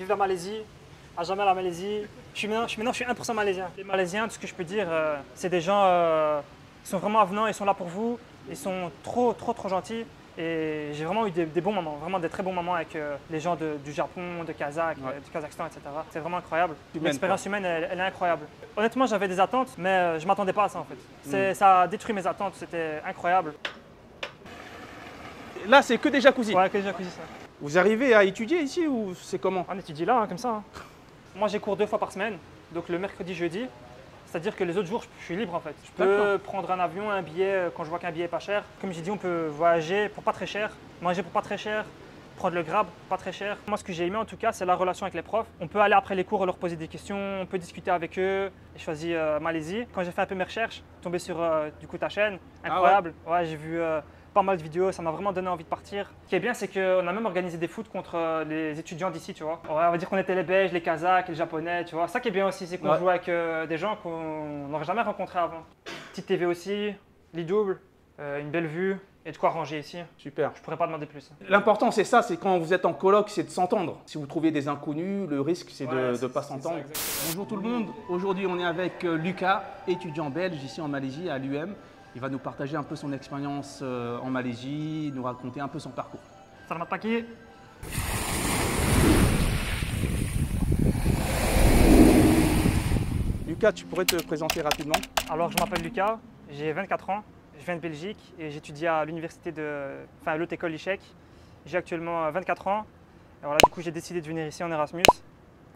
vive la Malaisie, à jamais la Malaisie. Je suis maintenant, je suis, maintenant, je suis 1% malaisien. Les Malaisiens, tout ce que je peux dire, euh, c'est des gens euh, qui sont vraiment avenants, ils sont là pour vous, ils sont trop, trop, trop gentils. Et j'ai vraiment eu des, des bons moments, vraiment des très bons moments avec euh, les gens de- du Japon, de Kazakh, Ouais. euh, du Kazakhstan, etc. C'est vraiment incroyable. L'expérience humaine, elle, elle est incroyable. Honnêtement, j'avais des attentes, mais euh, je ne m'attendais pas à ça en fait. Mm. C'est- Ça a détruit mes attentes, c'était incroyable. Là, c'est que des jacuzzi. Ouais, que j'ai acquis ça. Vous arrivez à étudier ici ou c'est comment? On étudie là, hein, comme ça. hein. Moi, j'ai cours deux fois par semaine, donc le mercredi, jeudi. C'est-à-dire que les autres jours, je suis libre en fait. Je peux prendre un avion, un billet euh, quand je vois qu'un billet est pas cher. Comme j'ai dit, on peut voyager pour pas très cher, manger pour pas très cher, prendre le grab pas très cher. Moi, ce que j'ai aimé en tout cas, c'est la relation avec les profs. On peut aller après les cours leur poser des questions, on peut discuter avec eux. J'ai choisi euh, Malaisie. Quand j'ai fait un peu mes recherches, tombé sur euh, du coup ta chaîne, ouais? incroyable. ouais, j'ai vu euh, pas mal de vidéos, ça m'a vraiment donné envie de partir. Ce qui est bien, c'est qu'on a même organisé des foot contre euh, les étudiants d'ici, tu vois. Ouais, on va dire qu'on était les Belges, les Kazakhs, les Japonais, tu vois. Ça qui est bien aussi, c'est qu'on Ouais. joue avec euh, des gens qu'on n'aurait jamais rencontrés avant. Petite TV aussi, lit double, euh, une belle vue et de quoi ranger ici. Super. Je pourrais pas demander plus. L'important, c'est ça, c'est quand vous êtes en coloc, c'est de s'entendre. Si vous trouvez des inconnus, le risque, c'est de ne pas s'entendre. Bonjour tout le monde. Aujourd'hui, on est avec Lucas, étudiant belge ici en Malaisie, à l'UM. Il va nous partager un peu son expérience euh, en Malaisie, nous raconter un peu son parcours. Selamat pagi. Lucas, tu pourrais te présenter rapidement? Alors, je m'appelle Lucas, j'ai 24 ans, je viens de Belgique et j'étudie à l'université de. Enfin, à l'autre école Lichek. J'ai actuellement euh, 24 ans. Et voilà, du coup, j'ai décidé de venir ici en Erasmus.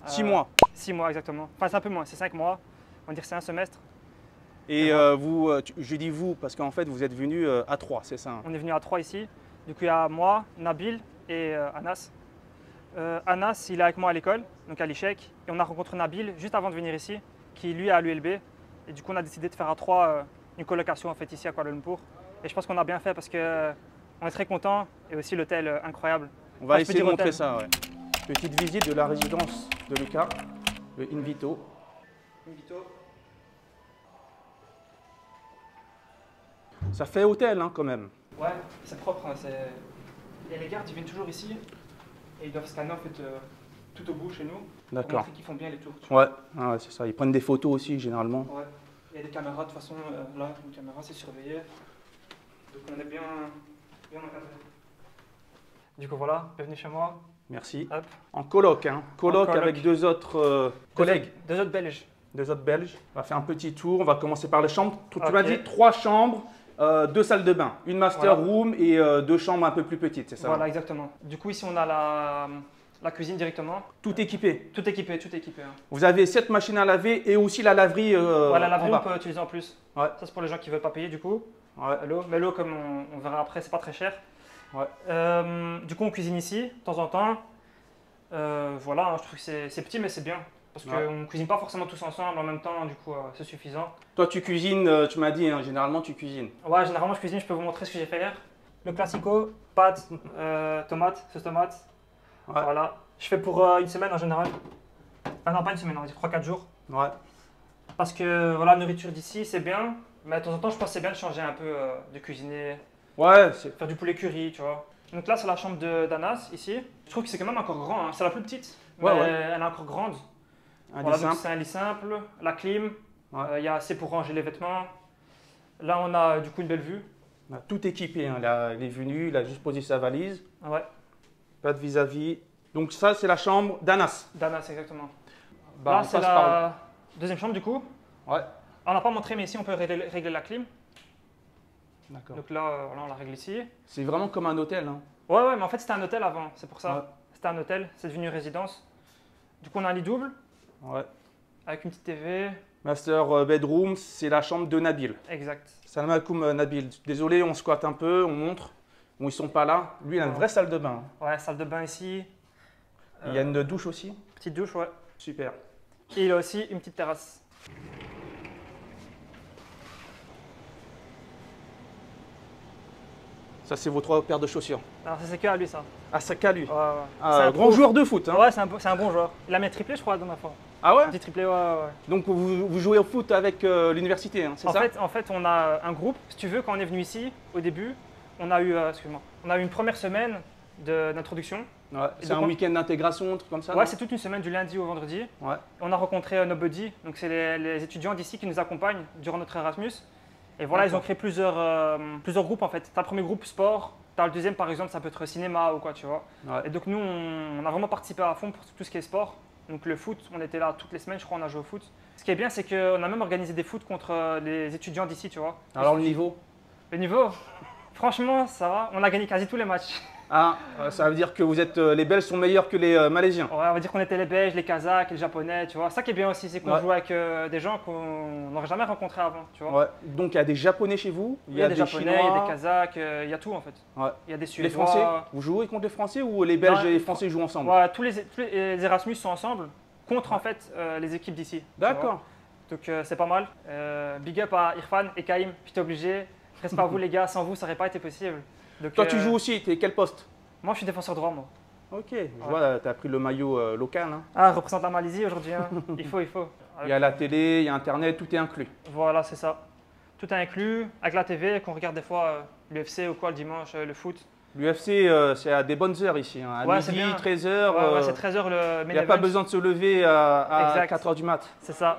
Six Euh, mois. Six mois, exactement. Enfin, c'est un peu moins, c'est cinq mois. On va dire que c'est un semestre. Et euh, vous, euh, tu- je dis vous parce qu'en fait, vous êtes venus euh, à trois, c'est ça hein? On est venu à trois ici. Du coup, il y a moi, Nabil et euh, Anas. Euh, Anas, il est avec moi à l'école, donc à l'ICHEC. Et on a rencontré Nabil juste avant de venir ici, qui lui est à l'ULB. Et du coup, on a décidé de faire à trois euh, une colocation en fait ici à Kuala Lumpur. Et je pense qu'on a bien fait parce que euh, on est très content et aussi l'hôtel euh, incroyable. On va essayer de montrer hôtel. ça. ouais. Petite visite de la résidence de Lucas, le Invito. Ça fait hôtel hein, quand même. Ouais, c'est propre. hein, Et les gardes, ils viennent toujours ici et ils doivent scanner en fait euh, tout au bout chez nous D'accord. qu'ils font bien les tours. Ouais, ah ouais, c'est ça. Ils prennent des photos aussi généralement. Ouais. Il y a des caméras de toute façon, euh, là, une caméra, c'est surveillé. Donc on est bien, bien encadré. Du coup voilà, bienvenue chez moi. Merci. Hop. En coloc, hein. Coloc, coloc. avec deux autres euh, collègues, Deux autres Belges. deux autres Belges. On va faire un petit tour. On va commencer par les chambres. Tu, m'as dit trois chambres, euh, deux salles de bain, une master Voilà. room et euh, deux chambres un peu plus petites, c'est ça Voilà, exactement. Du coup ici on a la, la cuisine directement. Tout équipé. Tout équipé, tout équipé. hein. Vous avez cette machine à laver et aussi la laverie. euh, voilà, la laverie on peut utiliser en plus. Ouais. Ça c'est pour les gens qui veulent pas payer du coup. Ouais. L'eau, mais l'eau comme on, on verra après, c'est pas très cher. Ouais. Du coup on cuisine ici, de temps en temps. Voilà, hein, je trouve que c'est petit mais c'est bien. Parce Ouais. qu'on ne cuisine pas forcément tous ensemble en même temps, du coup euh, c'est suffisant. Toi, tu cuisines, euh, tu m'as dit, hein, généralement, tu cuisines. Ouais, généralement je cuisine, je peux vous montrer ce que j'ai fait hier. Le classico, pâtes, euh, tomates, sauce tomate. Ouais. Voilà. Je fais pour euh, une semaine en général. Ah non, pas une semaine, on va dire 3-4 jours. Ouais. Parce que voilà, la nourriture d'ici c'est bien, mais de temps en temps je pense que c'est bien de changer un peu, de cuisiner, Ouais, c'est. faire du poulet curry, tu vois. Donc là c'est la chambre d'Anas ici. Je trouve que c'est quand même encore grand, hein. c'est la plus petite, mais Ouais, ouais. elle est encore grande. Un Voilà, lit donc simple. c'est un lit simple, la clim, Ouais. euh, il y a assez pour ranger les vêtements. Là on a du coup une belle vue. On a tout équipé. hein. Là, il est venu, il a juste posé sa valise. Ouais, Pas de vis-à-vis. Donc, ça, c'est la chambre d'Anas. d'Anas exactement. Bah, Là c'est par la deuxième chambre du coup. Ouais. On n'a pas montré, mais ici on peut régler, régler la clim. D'accord. Donc là, euh, on la règle ici. C'est vraiment comme un hôtel. Hein. Ouais, ouais, mais en fait c'était un hôtel avant, c'est pour ça. Ouais. C'était un hôtel, c'est devenu résidence. Du coup, on a un lit double Ouais. avec une petite TV. Master euh, bedroom, c'est la chambre de Nabil. Exact. Salam alaikum euh, Nabil. Désolé, on squatte un peu, on montre. Bon, ils sont pas là. Lui, il a une vraie salle de bain. Ouais, salle de bain ici. Il y a Euh, une douche aussi. Petite douche, ouais. Super. Et il a aussi une petite terrasse. Ça, c'est vos trois paires de chaussures. Alors, ça, c'est que à lui, ça. Ah, ça qu'à lui. Ouais, ouais. Ah, C'est un grand joueur de foot. Hein. Ouais, c'est un, bo- c'est un bon joueur. Il a mis triplé, je crois, la dernière fois. Ah ouais ouais. Donc vous, vous jouez au foot avec euh, l'université, hein, c'est ça fait, en fait, on a un groupe. Si tu veux, quand on est venu ici, au début, on a eu, euh, excuse-moi, on a eu une première semaine d'introduction. Ouais, C'est un on- week-end d'intégration, un truc comme ça Ouais, c'est toute une semaine du lundi au vendredi. Ouais. On a rencontré euh, nos buddies, donc c'est les, les étudiants d'ici qui nous accompagnent durant notre Erasmus. Et voilà, ils ont créé plusieurs, euh, plusieurs groupes en fait. Tu as le premier groupe sport, tu as le deuxième par exemple, ça peut être cinéma ou quoi, tu vois. Ouais. Et donc nous, on, on a vraiment participé à fond pour tout ce qui est sport. Donc le foot, on était là toutes les semaines, je crois, on a joué au foot. Ce qui est bien, c'est qu'on a même organisé des foot contre euh, les étudiants d'ici, tu vois. Alors le niveau? Le niveau, franchement, ça va. On a gagné quasi tous les matchs. Ah, euh, ça veut dire que vous êtes, euh, les Belges sont meilleurs que les euh, Malaisiens. Ouais, on va dire qu'on était les Belges, les Kazakhs, les Japonais, tu vois. Ça qui est bien aussi, c'est qu'on Ouais. joue avec euh, des gens qu'on n'aurait jamais rencontrés avant, tu vois. Ouais. Donc il y a des Japonais chez vous, Il y a des Japonais, il y a des Kazakhs, euh, il y a tout en fait. Ouais. Il y a des Les Suédois. Français Vous jouez contre les Français ou les Belges Non, et les les Français jouent ensemble? Ouais, tous, les, tous les Erasmus sont ensemble contre en fait euh, les équipes d'ici. D'accord. Donc c'est pas mal. Big up à Irfan et Kaïm, j'étais obligé. Reste pas vous les gars, sans vous ça aurait pas été possible. Donc, Toi euh, tu joues aussi, t'es quel poste? Moi je suis défenseur droit moi. Ok, je vois, t'as pris le maillot euh, local. hein. Ah, je représente la Malaisie aujourd'hui. hein. il faut, il faut. Il y a la télé, il y a Internet, tout est inclus. Voilà, c'est ça. Tout est inclus, avec la TV, qu'on regarde des fois euh, l'UFC ou quoi le dimanche, euh, le foot. L'UFC, euh, c'est à des bonnes heures ici. hein. À Ouais, c'est midi, bien. 13h. Ouais, ouais, c'est 13h le il n'y a pas besoin de se lever à, à Exact. 4h du mat. C'est ça.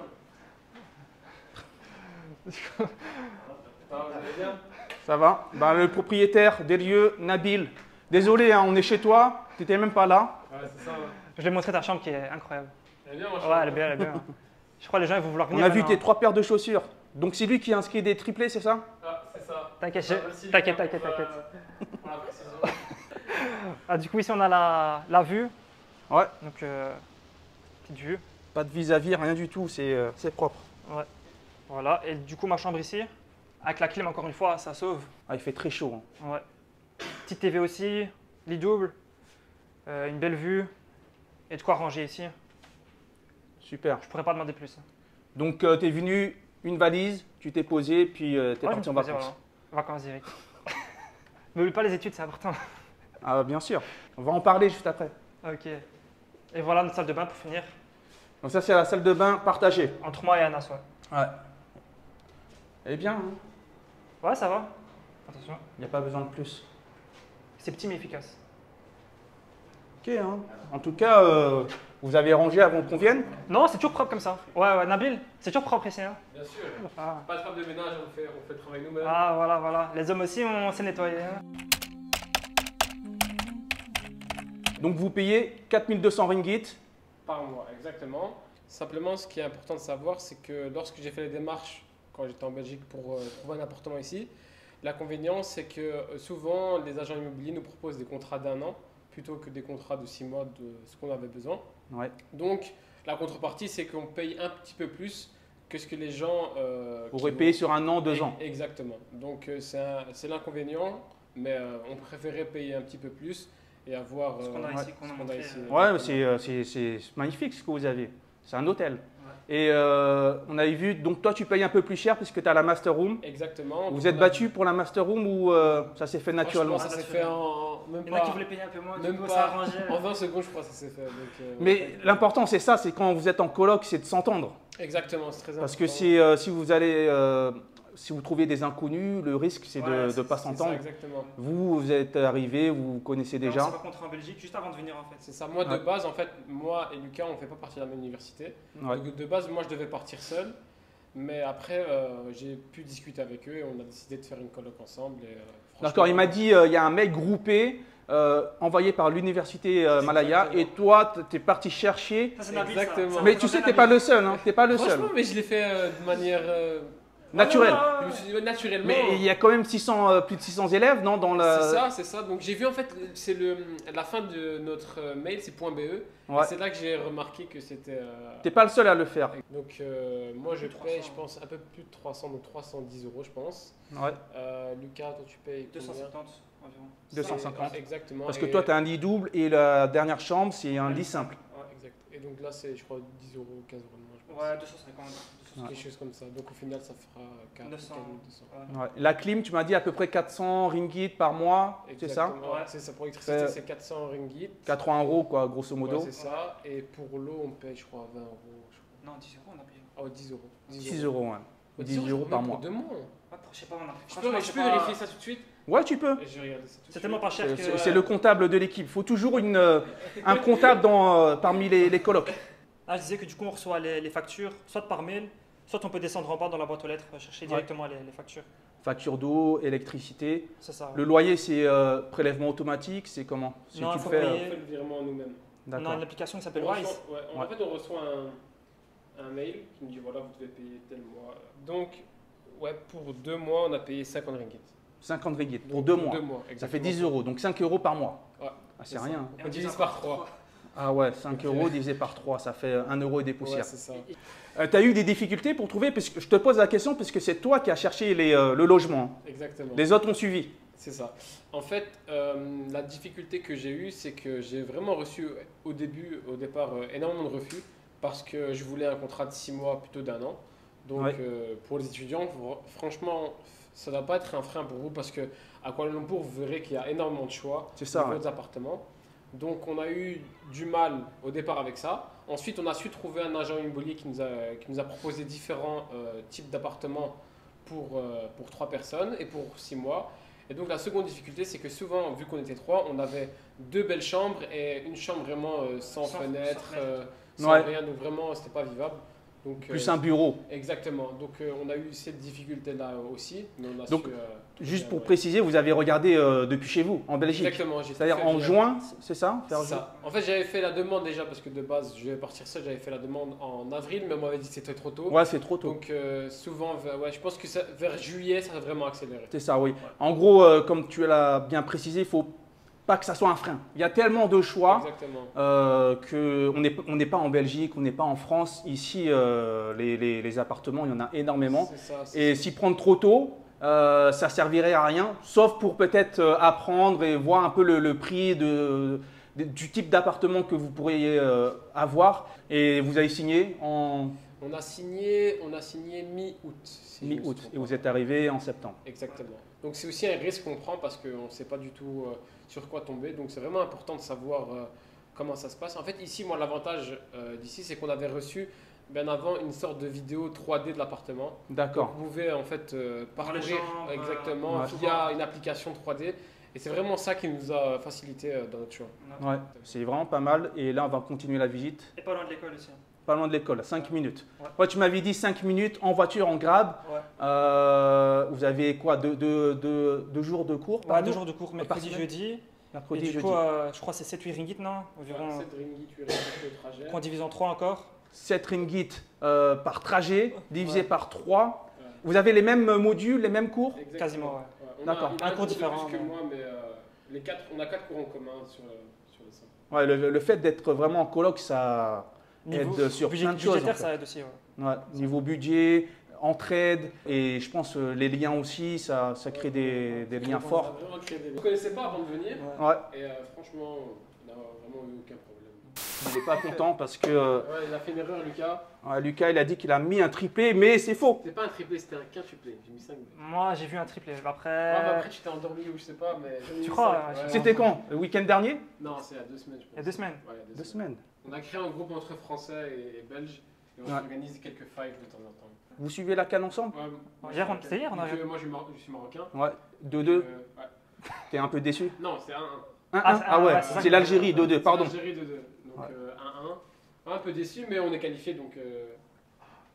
Ça va Bah, Le propriétaire des lieux, Nabil. Désolé, hein, on est chez toi, t'étais même pas là. Ouais, c'est ça. ouais. Je vais montrer ta chambre qui est incroyable. Elle est bien, moi, je Ouais, elle est bien, elle est bien. Je crois que les gens ils vont vouloir On venir. a vu tes trois paires de chaussures. Donc c'est lui qui a inscrit des triplés, c'est ça? Ah, c'est ça. T'inquiète, Ah, je- merci, t'inquiète, t'inquiète, euh. Ah, du coup, ici on a la, la vue. Ouais. Donc, euh, petite vue. Pas de vis-à-vis, rien du tout, c'est euh, c'est propre. Voilà. Et du coup, ma chambre ici, avec la clim, encore une fois, ça sauve. Ah, il fait très chaud. hein. Ouais. Petite TV aussi, lit double, euh, une belle vue. Et de quoi ranger ici. Super. Je pourrais pas demander plus. Donc euh, t'es venu, une valise, tu t'es posé, puis euh, t'es Ouais, je me parti en vacances. voilà. Vacances directes. N'oublie pas les études, c'est important. Ah bien sûr. On va en parler juste après. Ok. Et voilà notre salle de bain pour finir. Donc ça c'est la salle de bain partagée. Entre moi et Anas, ouais. Ouais. Eh bien, hein. Ouais, ça va. Attention. il n'y a pas besoin de plus. C'est petit mais efficace. Ok, hein. En tout cas, euh, vous avez rangé avant qu'on vienne Non, c'est toujours propre comme ça. Ouais, ouais, Nabil, c'est toujours propre ici. Hein. Bien sûr. Ah. Pas de femme de ménage, on fait, on fait le travail nous-mêmes. Ah, voilà, voilà. Les hommes aussi, on s'est nettoyé. hein. Donc vous payez 4200 ringgit. Par mois, exactement. Simplement, ce qui est important de savoir, c'est que lorsque j'ai fait les démarches quand j'étais en Belgique pour euh, trouver un appartement ici, l'inconvénient, c'est que euh, souvent, les agents immobiliers nous proposent des contrats d'un an plutôt que des contrats de six mois de ce qu'on avait besoin. Ouais. Donc, la contrepartie, c'est qu'on paye un petit peu plus que ce que les gens. Euh, vont- payé sur un an, deux ans. Exactement. Donc, euh, c'est l'inconvénient, mais euh, on préférait payer un petit peu plus et avoir. Ce qu'on a ici, qu'on a ce montré, ici. euh, Ouais, mais c'est c'est- c'est magnifique ce que vous avez. C'est un hôtel. Et euh, on avait vu, donc toi tu payes un peu plus cher puisque tu as la master room. Exactement. Vous êtes a- battu pour la master room ou euh, ça s'est fait naturellement? ça s'est fait en. Même Il y en a qui pas. voulaient payer un peu moins, du Même coup, pas. ça. En 20 secondes, je crois que ça s'est fait. donc, euh, Mais l'important c'est ça, c'est quand vous êtes en coloc, c'est de s'entendre. Exactement, c'est très important. Parce que si, euh, si vous allez, euh, si vous trouvez des inconnus, le risque c'est Ouais, de ne pas s'entendre. Vous, vous êtes arrivé, vous connaissez On déjà. s'est rencontrés en Belgique juste avant de venir en fait. C'est ça. Moi, de base, en fait, moi et Lucas, on fait pas partie de la même université. Ouais. Donc, de base, moi, je devais partir seul. Mais après, euh, j'ai pu discuter avec eux et on a décidé de faire une colloque ensemble. et, euh, D'accord, il m'a dit, euh, il y a un mec groupé euh, envoyé par l'université euh, Malaya et toi, tu es parti chercher. Ça. Exactement. Ça, Mais tu sais, Nabil. t'es pas le seul, hein, t'es pas le seul. Franchement, mais je l'ai fait euh, de manière euh, Naturel. Ah, je me suis dit, ouais, naturellement. Mais il y a quand même 600, euh, plus de 600 élèves, non dans la... C'est ça, c'est ça. Donc j'ai vu en fait, c'est le la fin de notre euh, mail, c'est .be. Et Ouais. C'est là que j'ai remarqué que c'était. euh, T'es pas le seul à le faire. Donc euh, moi je paye, 300. je pense, un peu plus de 300, donc 310 euros, je pense. Ouais. Euh, Lucas, toi tu payes combien 250 environ. 250. C'est- Exactement. Parce que Et- toi, tu as un lit double et la dernière chambre, c'est un lit simple. Ouais, exact. Et donc là, c'est, je crois, 10 euros, 15 euros de moins, je pense. Ouais, 250. 250. Quelque chose comme ça. Donc au final, ça fera 4, 900. 200. Ouais. Ouais. La clim, tu m'as dit à peu près 400 ringgit par mois, c'est ça. Ouais. C'est ça. Pour l'électricité, Euh, c'est 400 ringgit. 80 euros, quoi, grosso modo. Ouais, c'est ça. Et pour l'eau, on paye, je crois, 20 euros. Je crois. Non, 10 euros on a payé. Ah, ouais, 10 euros. 10 euros, ouais. Ouais, 10 euros par mois. deux pour- je sais pas, on a. Je franchement, peux, je peux pas- vérifier ça tout de suite. Ouais, tu peux. C'est tellement pas cher C'est- que. C'est c'est le comptable de l'équipe. Il faut toujours une, euh, un comptable dans, euh, parmi les, les colocs. Ah, je disais que du coup, on reçoit les, les factures, soit par mail, soit on peut descendre en bas dans la boîte aux lettres, euh, chercher Ouais. directement les, les factures. Facture d'eau, électricité. C'est ça. Le loyer, c'est euh, prélèvement automatique. C'est comment? Si Non, tu faut fais, payer. On fait le virement nous-mêmes. on a D'accord. une application qui s'appelle On Wise. reçoit- ouais, en Ouais. fait, on reçoit un, un mail qui nous dit voilà, vous devez payer tel mois. Donc, ouais, pour deux mois, on a payé 50 ringgit. 50 ringgit pour Donc, deux mois. Deux mois, Ça fait exactement. 10 euros, donc 5 euros par mois. Ouais, Ah, c'est c'est ça. rien. On divise par 3. Ah ouais, 5 euros divisé par 3, ça fait 1 euro et des Ouais, poussières. c'est ça. tu as eu des difficultés pour trouver, parce que je te pose la question, parce que c'est toi qui as cherché les, euh, le logement. Exactement. Les autres ont suivi. C'est ça. En fait, euh, la difficulté que j'ai eue, c'est que j'ai vraiment reçu au début, au départ, euh, énormément de refus parce que je voulais un contrat de 6 mois plutôt d'un an. Donc, Ouais. euh, pour les étudiants, franchement, ça ne va pas être un frein pour vous parce que à Kuala Lumpur, vous verrez qu'il y a énormément de choix C'est ça, de ouais. appartements. Donc, on a eu du mal au départ avec ça. Ensuite, on a su trouver un agent immobilier qui nous a, qui nous a proposé différents euh, types d'appartements pour, euh, pour trois personnes et pour six mois. Et donc la seconde difficulté, c'est que souvent, vu qu'on était trois, on avait deux belles chambres et une chambre vraiment euh, sans, Sans- fenêtre, sans fenêtre. euh, sans Ouais. rien, donc vraiment, c'était pas vivable. Donc, Plus euh, un bureau. Exactement. Donc euh, on a eu cette difficulté-là aussi, mais on a Donc, su, euh, Juste pour préciser, vous avez regardé euh, depuis chez vous, en Belgique. Exactement. C'est-à-dire en juin, c'est ça. En fait, j'avais fait la demande déjà parce que de base, je vais partir seul. J'avais fait la demande en avril, mais on m'avait dit que c'était trop tôt. Ouais, c'est trop tôt. Donc euh, souvent, ouais, je pense que ça- vers juillet, ça va vraiment accélérer. C'est ça, oui. En gros, euh, comme tu l'as bien précisé, il faut pas que ça soit un frein. Il y a tellement de choix euh, que on n'est on n'est pas en Belgique, on n'est pas en France. Ici, euh, les, les- les appartements, il y en a énormément. Ça. Et s'y prendre trop tôt, euh, ça servirait à rien, sauf pour peut-être euh, apprendre et voir un peu le, le prix de, de- du type d'appartement que vous pourriez avoir. Et vous avez signé en On a signé, on a signé mi-août. si mi-août et vous êtes arrivé en septembre. Exactement. Donc c'est aussi un risque qu'on prend parce qu'on ne sait pas du tout sur quoi tomber. Donc c'est vraiment important de savoir euh, comment ça se passe. En fait, ici, moi, l'avantage euh, d'ici, c'est qu'on avait reçu bien avant une sorte de vidéo 3D de l'appartement. D'accord. vous pouvez en fait euh, parcourir chambres, exactement ouais. via une application 3D. Et c'est vraiment ça qui nous a facilité euh, dans notre choix. Ouais, c'est vraiment pas mal. Et là, on va continuer la visite. Et pas loin de l'école aussi. Pas loin de l'école, 5 minutes. Ouais. Ouais, tu m'avais dit 5 minutes en voiture, en grab. Ouais. Euh, vous avez quoi deux, deux- deux- deux jours de cours Bah, deux jour jours de cours, mercredi, jeudi. Et Mercredi, du jeudi. coup, euh, je crois que c'est 7-8 ringgit, non Environ. 7 ringgit, 8 ringgit le trajet. qu'on divise en 3 encore. 7 ringgit euh, par trajet, divisé Ouais. par 3. Ouais. Vous avez les mêmes modules, les mêmes cours Exactement. Quasiment, ouais. Ouais, on D'accord. Un cours différent, plus que mais- moi, mais euh, les quatre, on a quatre cours en commun sur, sur les cinq. Ouais, le, le fait d'être vraiment en coloc, ça aide sur budget- plein de choses. budgétaire, en fait. ça aide aussi. ouais. Ouais, niveau budget, entraide, et je pense euh, les liens aussi, ça, ça crée des, des liens forts. des. Vous ne connaissez pas avant de venir, Ouais, et euh, franchement, on n'a vraiment eu aucun problème. il n'est pas content parce que euh, Ouais, il a fait une erreur, Lucas. ouais, Lucas, il a dit qu'il a mis un triplé, mais c'est faux. C'était pas un triplé, c'était un quintuplé. J'ai mis 5 Moi, j'ai vu un triplé. Après, Ouais, mais après, tu t'es endormi ou je sais pas, mais. mis crois. C'était quand? Le week-end dernier? Non, c'est il y a deux semaines, je pense. il y a deux semaines. Ouais, il y a deux Deux semaines. semaines. On a créé un groupe entre Français et, et Belges, et on Ouais. organise quelques fives de temps en temps. Vous suivez la canne ensemble Ouais, moi, Hier, on- c'était hier, on a Donc, euh, Moi, je suis, mar- je suis marocain. Ouais, 2-2. Euh, ouais. T'es un peu déçu? Non, c'est 1-1. 1-1 Ah, Ah, c'est- ah, ouais, ouais, c'est c'est l'Algérie, 2-2, pardon. C'est l'Algérie 2-2. Donc Ouais. euh, 1-1. Un peu déçu, mais on est qualifié, donc euh,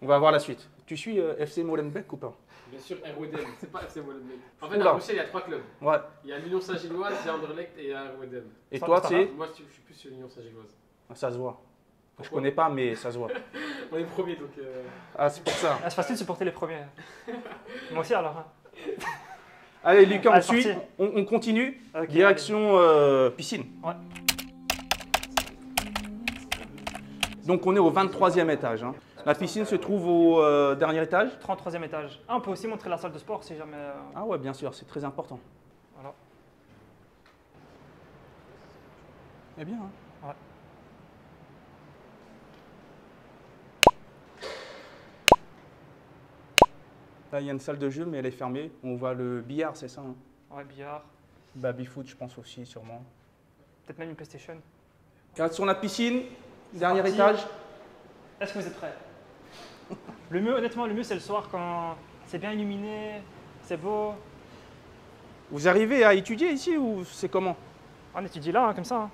On va voir la suite. Tu suis euh, FC Molenbeek ou pas? Bien sûr RWDM. C'est pas FC Molenbeek. En fait, Oula. à Bruxelles, il y a trois clubs. Ouais. Il y a l'Union Saint-Gilloise, il y a Anderlecht et il y a RWDM. Et Ça- toi, c'est Moi, je suis plus sur l'Union Saint-Gilloise. Ça se voit. Je Pourquoi connais pas, mais ça se voit. On est premier, donc. euh, Ah, c'est pour ça. Ah, c'est facile de supporter les premiers. Moi aussi, alors. hein. Allez, Lucas, on Allez, suit. parti. On, on continue. Direction euh, piscine. Ouais. Donc, on est au 23e étage. hein. La piscine se trouve au euh, dernier étage? allez. 33e étage. Ah, on peut aussi montrer la salle de sport si jamais. euh, Ah, ouais, bien sûr, c'est très important. Voilà. Eh bien. hein. Là, il y a une salle de jeu, mais elle est fermée. On voit le billard, c'est ça hein Ouais, billard. Baby-foot, je pense aussi, sûrement. Peut-être même une PlayStation. Regarde sur la piscine, dernier parti. étage. Est-ce que vous êtes prêts? Le mieux, honnêtement, le mieux, c'est le soir quand c'est bien illuminé, c'est beau. Vous arrivez à étudier ici ou c'est comment? On étudie là, hein, comme ça. hein.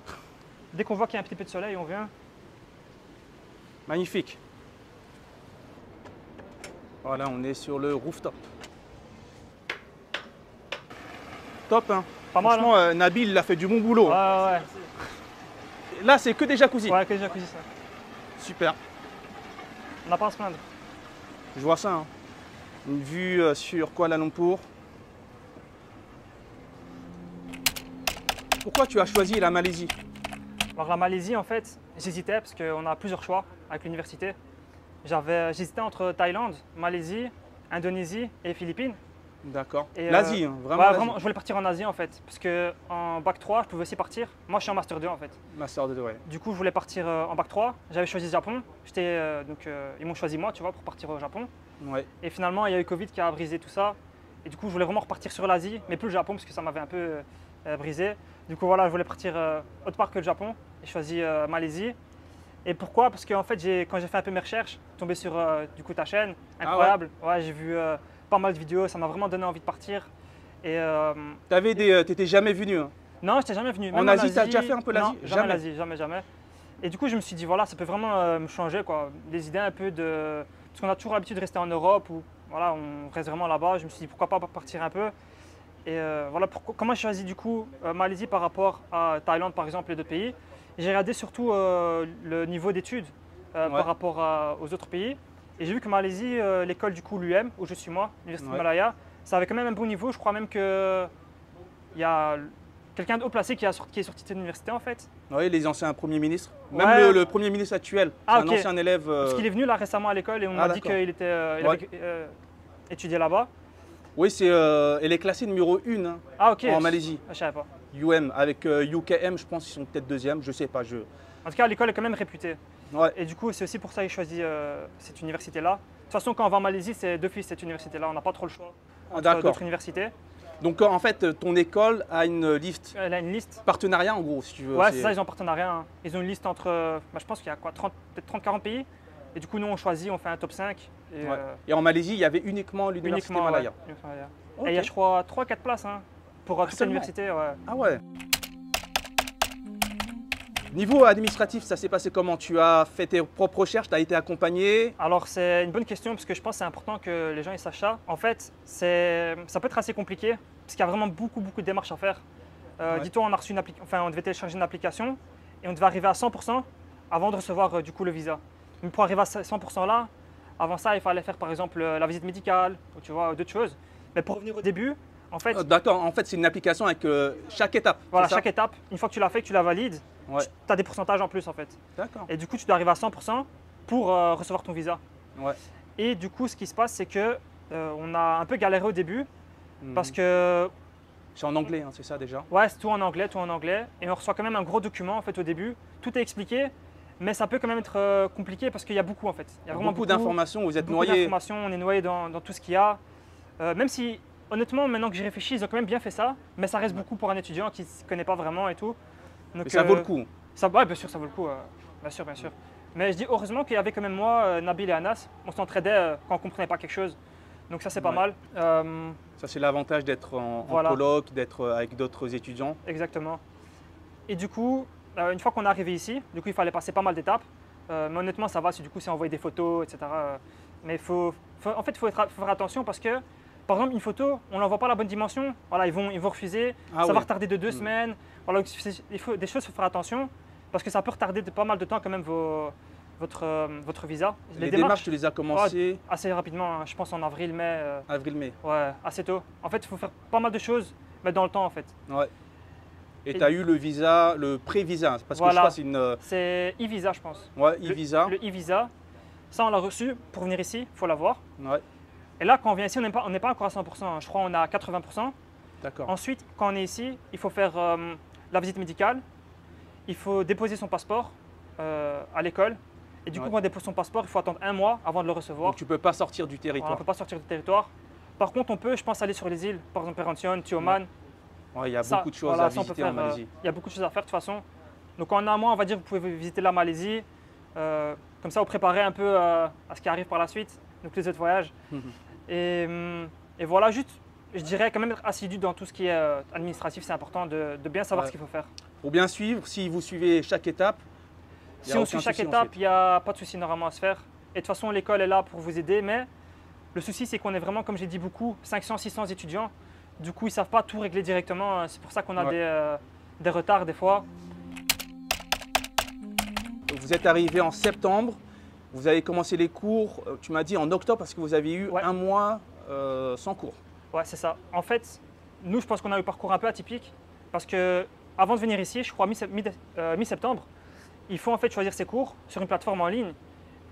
Dès qu'on voit qu'il y a un petit peu de soleil, on vient. Magnifique. Voilà, on est sur le rooftop. Top, hein Pas mal, hein Franchement, euh, Nabil, il a fait du bon boulot. Ouais, ouais, Là, c'est que des jacuzzi. ouais. Que j'ai jacuzzi ça. Super. On n'a pas à se plaindre. Je vois ça. hein. Une vue euh, sur Kuala Lumpur. Pourquoi tu as choisi la Malaisie? Alors la Malaisie, en fait, j'hésitais parce qu'on a plusieurs choix avec l'université. J'avais, j'hésitais entre Thaïlande, Malaisie, Indonésie et Philippines. D'accord. Euh, L'Asie, hein, vraiment. Ouais, vraiment, je voulais partir en Asie en fait, parce que en bac 3, je pouvais aussi partir. Moi, je suis en master 2 en fait. Master de ouais. Du coup, je voulais partir euh, en bac 3. J'avais choisi le Japon. J'étais euh, donc euh, ils m'ont choisi moi, tu vois, pour partir au Japon. Ouais. Et finalement, il y a eu Covid qui a brisé tout ça. Et du coup, je voulais vraiment repartir sur l'Asie, mais plus le Japon parce que ça m'avait un peu euh, brisé. Du coup, voilà, je voulais partir euh, autre part que le Japon. Choisis euh, Malaisie. Et pourquoi? Parce qu'en fait, quand j'ai fait un peu mes recherches, tombé sur euh, du coup ta chaîne, Ah ouais? incroyable. ouais, j'ai vu euh, pas mal de vidéos, ça m'a vraiment donné envie de partir. Et euh, T'avais des, t'étais jamais venu. hein? non, j'étais jamais venu. En Même Asie, t'as déjà fait un peu l'Asie? Jamais Jamais? l'Asie, jamais, jamais. Et du coup, je me suis dit, voilà, ça peut vraiment me changer, quoi. Des idées un peu de. Parce qu'on a toujours l'habitude de rester en Europe, ou voilà, on reste vraiment là-bas. Je me suis dit, pourquoi pas partir un peu? Et voilà, comment j'ai choisi du coup Malaisie par rapport à Thaïlande, par exemple, et d'autres pays? J'ai regardé surtout euh, le niveau d'études euh, Ouais. par rapport à- aux autres pays. Et j'ai vu que Malaisie, euh, l'école du coup, l'UM, où je suis moi, l'Université Ouais. de Malaya, ça avait quand même un bon niveau. Je crois même que il y a quelqu'un de haut placé qui, a sorti- qui est sorti de cette université en fait. Oui, les anciens premiers ministres. Même Ouais. le, le premier ministre actuel, Ah, un ancien élève. Parce qu'il est venu là récemment à l'école et on Ah, m'a dit qu'il était, il avait étudié là-bas. Oui, c'est, euh, elle est classée numéro 1 Ah ok. en Malaisie. Ah, je savais pas. UM avec euh, UKM, je pense qu'ils sont peut-être deuxième, je sais pas. Je... En tout cas, l'école est quand même réputée. Ouais. Et du coup, c'est aussi pour ça que j'ai choisi euh, cette université-là. De toute façon, quand on va en Malaisie, c'est d'office cette université-là. On n'a pas trop le choix Ah, entre D'accord. d'autres universités. Donc en fait, ton école a une liste Elle a une liste. partenariat en gros, si tu veux. Ouais, c'est ça, ils ont un partenariat. hein. Ils ont une liste entre, euh, bah, je pense qu'il y a quoi, 30, peut-être 30-40 pays. Et du coup, nous, on choisit, on fait un top 5. Et, Ouais. euh, Et en Malaisie, il y avait uniquement l'université Malaya. ouais. Et il y a, je crois, 3-4 places hein, pour euh, Ah, seulement l'université. Ouais. Ah ouais. Niveau administratif, ça s'est passé comment? Tu as fait tes propres recherches, tu as été accompagné? Alors c'est une bonne question parce que je pense que c'est important que les gens sachent ça. En fait, ça peut être assez compliqué parce qu'il y a vraiment beaucoup beaucoup de démarches à faire. Euh, Ouais. Dis-toi, on a reçu une appli- enfin on devait télécharger une application et on devait arriver à 100% avant de recevoir euh, du coup le visa. Mais pour arriver à 100% là, avant ça, il fallait faire par exemple euh, la visite médicale ou tu vois d'autres choses. Mais pour revenir au début, en fait, Euh, D'accord, en fait, c'est une application avec euh, chaque étape. voilà chaque étape, une fois que tu l'as fait, que tu la valides, Ouais. tu as des pourcentages en plus en fait. D'accord. Et du coup, tu dois arriver à 100% pour euh, recevoir ton visa. Ouais. Et du coup, ce qui se passe, c'est que euh, on a un peu galéré au début Mhm. parce que C'est en anglais, hein, c'est ça déjà ouais, c'est tout en anglais, tout en anglais, et on reçoit quand même un gros document en fait au début. Tout est expliqué, mais ça peut quand même être compliqué parce qu'il y a beaucoup en fait. Il y a vraiment Beaucoup d'informations, vous êtes beaucoup noyé. d'informations, on est noyé dans, dans tout ce qu'il y a. Euh, même si, honnêtement, maintenant que j'y réfléchis, ils ont quand même bien fait ça, mais ça reste beaucoup pour un étudiant qui ne se connaît pas vraiment et tout. Donc, Mais ça euh, vaut le coup. Ça, ouais, bien sûr, ça vaut le coup. euh, bien sûr, bien sûr. Mais je dis heureusement qu'il y avait quand même moi, euh, Nabil et Anas. On s'entraidait euh, quand on comprenait pas quelque chose. Donc ça, c'est pas Ouais. mal. Euh, Ça, c'est l'avantage d'être en, en Voilà. colloque, d'être euh, avec d'autres étudiants. exactement. Et du coup, euh, une fois qu'on est arrivé ici, du coup, il fallait passer pas mal d'étapes. Euh, mais honnêtement, ça va si du coup, c'est envoyer des photos, etc. euh, mais faut, faut- en fait, il faut faire attention parce que, par exemple, une photo, on l'envoie pas à la bonne dimension. Voilà, ils vont, ils vont refuser. Ah ça oui. va retarder de deux Mm. semaines. Voilà, il faut, des choses, il faut faire attention parce que ça peut retarder de pas mal de temps quand même vos- votre, euh, votre visa. Les, démarches, tu les as commencées assez rapidement, hein, je pense en avril, mai, euh, avril-mai. ouais, assez tôt. En fait, il faut faire pas mal de choses, mais dans le temps en fait. Ouais. Et tu as eu le visa, le pré-visa, parce que je c'est une euh, C'est e-visa, je pense. ouais, e-visa. Le e-visa, ça on l'a reçu pour venir ici, il faut l'avoir. Ouais, Et là, quand on vient ici, on n'est pas, encore à 100%, hein. je crois on est à 80%. d'accord. Ensuite, quand on est ici, il faut faire euh, la visite médicale, il faut déposer son passeport euh, à l'école. Et du coup, quand on dépose son passeport, il faut attendre un mois avant de le recevoir. Donc tu peux pas sortir du Voilà, on territoire. ne peut pas sortir du territoire. Par contre, on peut, je pense, aller sur les îles, par exemple Perhentian, Tioman. Ouais, il y a Ça, beaucoup de choses voilà, à visiter en faire, euh, Malaisie. Il y a beaucoup de choses à faire de toute façon. Donc en un mois, on va dire, vous pouvez visiter la Malaisie. Euh, comme ça, vous préparez un peu euh, à ce qui arrive par la suite, donc les autres voyages. Et, hum, et voilà, juste je dirais quand même être assidu dans tout ce qui est euh, administratif, c'est important de, de bien savoir Ouais. ce qu'il faut faire. Pour bien suivre, si vous suivez chaque étape, Si on suit chaque étape, il n'y a pas de souci normalement à se faire. Et de toute façon, l'école est là pour vous aider, mais le souci, c'est qu'on est vraiment, comme j'ai dit beaucoup, 500, 600 étudiants. Du coup, ils ne savent pas tout régler directement. C'est pour ça qu'on a Ouais. des, euh, des retards des fois. vous êtes arrivé en septembre, vous avez commencé les cours, euh, tu m'as dit en octobre parce que vous avez eu Ouais. un mois euh, sans cours. Ouais, c'est ça. En fait, nous, je pense qu'on a eu un parcours un peu atypique parce que avant de venir ici, je crois euh, mi-septembre, il faut en fait choisir ses cours sur une plateforme en ligne.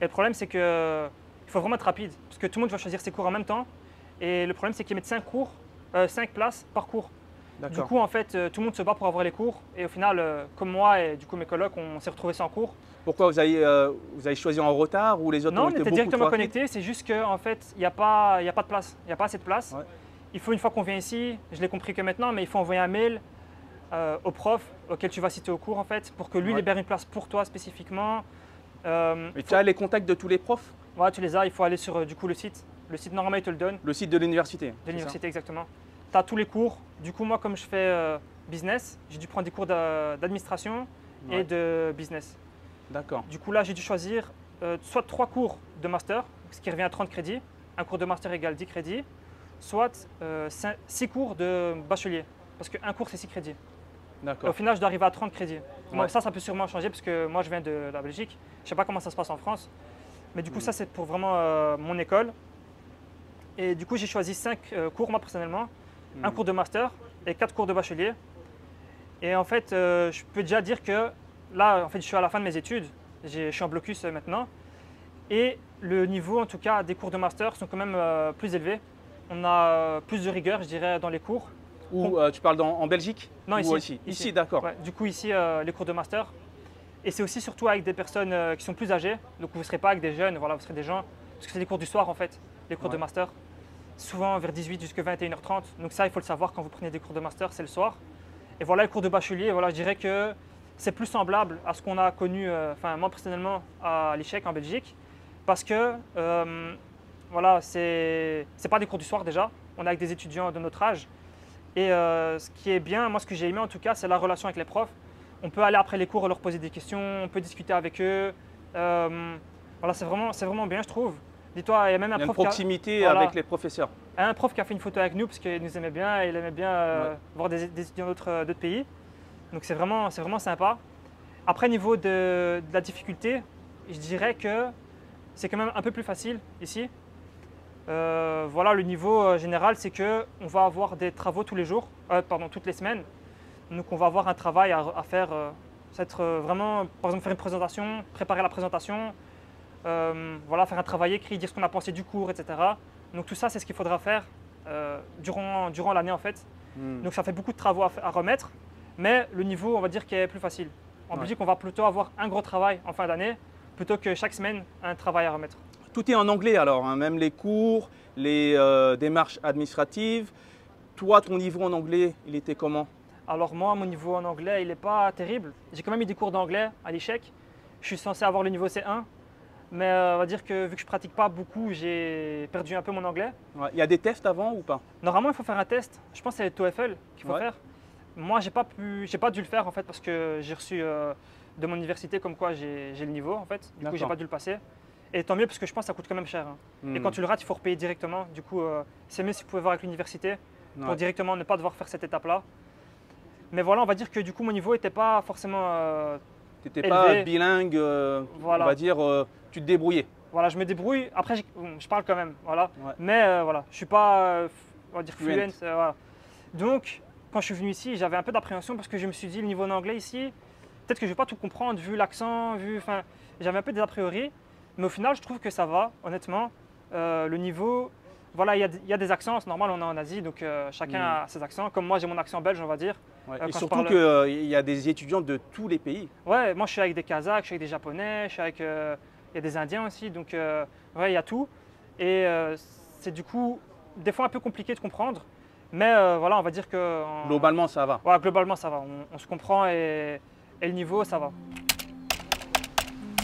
Et le problème, c'est que il faut vraiment être rapide parce que tout le monde va choisir ses cours en même temps. Et le problème, c'est qu'ils mettent 5 cours, 5 places par cours. Du coup, en fait, euh, tout le monde se bat pour avoir les cours. Et au final, euh, comme moi et du coup mes colocs, on s'est retrouvés sans cours. Pourquoi vous avez, euh, vous avez choisi en retard ou les autres Non, ont on été était beaucoup directement connectés. C'est juste qu'en fait, il n'y a, pas- y a pas de place. Il n'y a pas assez de place. Ouais. Il faut, une fois qu'on vient ici, je l'ai compris que maintenant, mais il faut envoyer un mail euh, au prof auquel tu vas citer au cours, en fait, pour que lui Ouais. libère une place pour toi spécifiquement. Euh, Mais faut- tu as les contacts de tous les profs? Voilà, tu les as. Il faut aller sur du coup, le site. Le site, normalement, il te le donne. Le site de l'université De l'université, exactement. Tu as tous les cours. Du coup, moi, comme je fais euh, business, j'ai dû prendre des cours d'a- d'administration Ouais. et de business. D'accord. Du coup, là, j'ai dû choisir euh, soit trois cours de master, ce qui revient à 30 crédits. Un cours de master égale 10 crédits. Soit 6 cours de bachelier. Parce qu'un cours, c'est 6 crédits. Et au D'accord. final, je dois arriver à 30 crédits. Ouais. ça, ça peut sûrement changer parce que moi, je viens de la Belgique. Je ne sais pas comment ça se passe en France. Mais du coup, Mm. ça, c'est pour vraiment euh, mon école. Et du coup, j'ai choisi 5 cours, moi, personnellement. Un cours de master et 4 cours de bachelier. Et en fait, euh, je peux déjà dire que là, en fait, je suis à la fin de mes études. Je suis en blocus euh, maintenant. Et le niveau, en tout cas, des cours de master sont quand même euh, plus élevés. On a plus de rigueur, je dirais, dans les cours. Ou euh, tu parles dans- en Belgique Non, Ou ici. Ici, Ici. d'accord. Ouais, du coup, ici, les cours de master. Et c'est aussi surtout avec des personnes qui sont plus âgées. Donc, vous ne serez pas avec des jeunes, voilà, vous serez des gens. Parce que c'est des cours du soir, en fait, les cours Ouais. de master. Souvent vers 18 jusqu'à 21h30. Donc, ça, il faut le savoir quand vous prenez des cours de master, c'est le soir. Et voilà, les cours de bachelier, voilà, je dirais que c'est plus semblable à ce qu'on a connu, euh, enfin, moi personnellement, à l'échec en Belgique. Parce que, euh, voilà, c'est pas des cours du soir déjà. On est avec des étudiants de notre âge. Et euh, ce qui est bien, moi ce que j'ai aimé en tout cas, c'est la relation avec les profs. On peut aller après les cours et leur poser des questions, on peut discuter avec eux. Euh, voilà, c'est vraiment, vraiment bien, je trouve. Dis-toi, il y a même un Il y a une prof, qui a, proximité voilà. avec les professeurs. un prof qui a fait une photo avec nous parce qu'il nous aimait bien et il aimait bien euh, Ouais. voir des, des étudiants d'autres euh, d'autres pays. Donc c'est vraiment, c'est vraiment sympa. Après, niveau de, de la difficulté, je dirais que c'est quand même un peu plus facile ici. Euh, voilà, le niveau général, c'est que on va avoir des travaux tous les jours, euh, pardon, toutes les semaines. Donc on va avoir un travail à, à faire, euh, c'est être vraiment, par exemple, faire une présentation, préparer la présentation, euh, voilà, faire un travail écrit, dire ce qu'on a pensé du cours, etc. Donc tout ça, c'est ce qu'il faudra faire euh, durant, durant l'année en fait. Hmm. Donc ça fait beaucoup de travaux à, remettre, mais le niveau, on va dire, qui est plus facile. En Ouais. Belgique, on va plutôt avoir un gros travail en fin d'année, plutôt que chaque semaine, un travail à remettre. Tout est en anglais alors, hein, même les cours, les euh, démarches administratives. Toi, ton niveau en anglais, il était comment? Alors moi, mon niveau en anglais, il n'est pas terrible. J'ai quand même eu des cours d'anglais à l'échec. Je suis censé avoir le niveau C1, mais euh, on va dire que vu que je pratique pas beaucoup, j'ai perdu un peu mon anglais. Ouais, Il y a des tests avant ou pas? Normalement, il faut faire un test. Je pense que c'est le TOEFL qu'il faut Ouais. faire. Moi, j'ai pas pu, j'ai pas dû le faire en fait parce que j'ai reçu euh, de mon université comme quoi j'ai le niveau en fait. Du coup, j'ai pas dû le passer. Et tant mieux parce que je pense que ça coûte quand même cher. hein. Et Hmm. quand tu le rates, il faut repayer directement. Du coup, euh, c'est mieux si vous pouvez voir avec l'université pour directement ne pas devoir faire cette étape-là. Mais voilà, on va dire que du coup, mon niveau n'était pas forcément. euh, Tu n'étais pas bilingue, euh, Voilà. on va dire, euh, tu te débrouillais. voilà, je me débrouille. Après, je parle quand même. Voilà. Ouais. Mais euh, voilà, je suis pas, euh, on va dire Fluent. voilà. Donc, quand je suis venu ici, j'avais un peu d'appréhension parce que je me suis dit, le niveau en anglais ici, peut-être que je vais pas tout comprendre vu l'accent, vu, enfin, j'avais un peu des a priori. Mais au final, je trouve que ça va, honnêtement. Le niveau, voilà, il y, a- il y a des accents, c'est normal, on est en Asie, donc chacun Mm. a ses accents. Comme moi, j'ai mon accent belge, on va dire. Ouais. Euh, Et surtout parle- qu'il y a des étudiants de tous les pays. Ouais, moi je suis avec des Kazakhs, je suis avec des Japonais, je suis avec. euh, Il y a des Indiens aussi, donc euh, ouais, il y a tout. Et euh, c'est du coup des fois un peu compliqué de comprendre, mais euh, voilà, on va dire que. en- Globalement, ça va. Ouais, globalement ça va, on, on se comprend et, et le niveau ça va.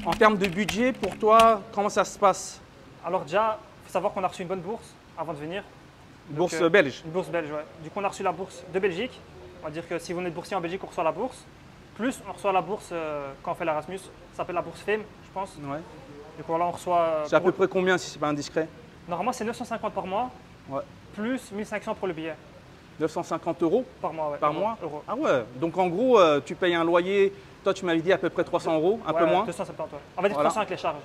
En termes de budget, pour toi, comment ça se passe? Alors déjà, il faut savoir qu'on a reçu une bonne bourse avant de venir. Bourse euh, belge. Une bourse belge, ouais. Du coup, on a reçu la bourse de Belgique. On va dire que si vous êtes boursier en Belgique, on reçoit la bourse. Plus, on reçoit la bourse euh, quand on fait l'Erasmus. Ça s'appelle la bourse FEM, je pense. Ouais. Du coup, là, on reçoit. euh, C'est à peu près combien si c'est pas indiscret? Normalement, c'est 950 par mois. Ouais. Plus 1500 pour le billet. 950 euros? Par mois, ouais. Par Euros, mois? euros. Ah ouais, donc en gros, euh, tu payes un loyer, toi tu m'avais dit à peu près 300 euros, un peu moins. 270, ouais. On va dire Voilà. 300 avec les charges.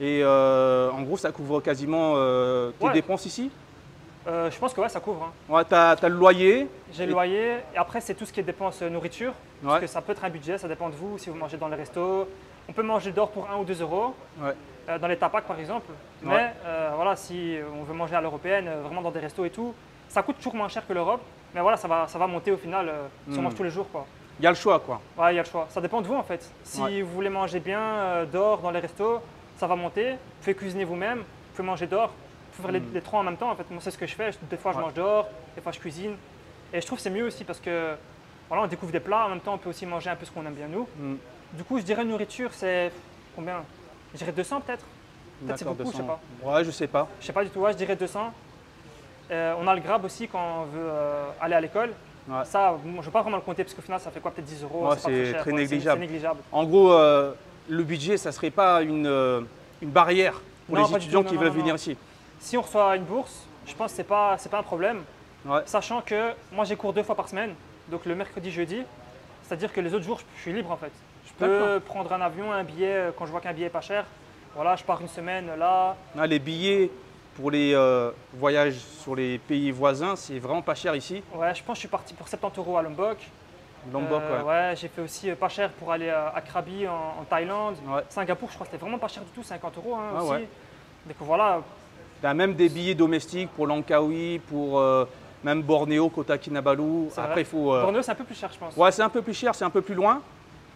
Et euh, en gros, ça couvre quasiment euh, tes Ouais. dépenses ici? Euh, je pense que ouais, ça couvre. hein. Ouais, tu as, le loyer. J'ai le loyer. Et après, c'est tout ce qui est dépenses euh, nourriture. Parce que ça peut être un budget, ça dépend de vous. Si vous mangez dans les restos, on peut manger dehors pour 1 ou 2 euros. Ouais. euh, dans les tapacs par exemple. Mais euh, voilà, si on veut manger à l'européenne, vraiment dans des restos et tout, ça coûte toujours moins cher que l'Europe. Mais voilà, ça va, ça va monter au final si on Mm. mange tous les jours. Quoi. Il y a le choix, quoi. Ouais, il y a le choix. Ça dépend de vous en fait. Si vous voulez manger bien dehors dans les restos, ça va monter. Vous pouvez cuisiner vous-même, vous pouvez manger dehors. Faire les, les trois en même temps. En fait, moi c'est ce que je fais. Des fois je. Ouais. mange dehors, des fois je cuisine. Et je trouve que c'est mieux aussi parce que voilà, on découvre des plats. En même temps, on peut aussi manger un peu ce qu'on aime bien nous. Mm. Du coup, je dirais nourriture, c'est combien? Je dirais 200 peut-être? Peut-être c'est beaucoup, je sais 200. pas. Ouais, je sais pas. Je sais pas du tout, ouais, je dirais 200. Euh, on a le grab aussi quand on veut euh, aller à l'école. Ouais. Ça, je ne vais pas vraiment le compter parce qu'au final, ça fait quoi? Peut-être 10 euros. Ouais, c'est très négligeable. En gros, euh, le budget, ça serait pas une, euh, une barrière pour Non, les étudiants tout, qui non, veulent venir ici. Si on reçoit une bourse, je pense que ce n'est pas, un problème. Ouais. Sachant que moi, j'ai cours deux fois par semaine, donc le mercredi, jeudi. C'est-à-dire que les autres jours, je, suis libre en fait. Je peux prendre un avion, un billet, euh, quand je vois qu'un billet est pas cher. Voilà, je pars une semaine là. Ah, les billets pour les euh, voyages sur les pays voisins, c'est vraiment pas cher ici. Ouais, je pense que je suis parti pour 70 euros à Lombok. Lombok, Euh, ouais. ouais, j'ai fait aussi pas cher pour aller à, à Krabi en, en Thaïlande. Ouais. Singapour, je crois que c'était vraiment pas cher du tout, 50 euros hein, Ah aussi. ouais. Donc voilà, Même des billets domestiques pour Langkawi, pour euh, même Bornéo, Kota Kinabalu. Après, faut. euh, Bornéo c'est un peu plus cher, je pense. Ouais, c'est un peu plus cher, c'est un peu plus loin.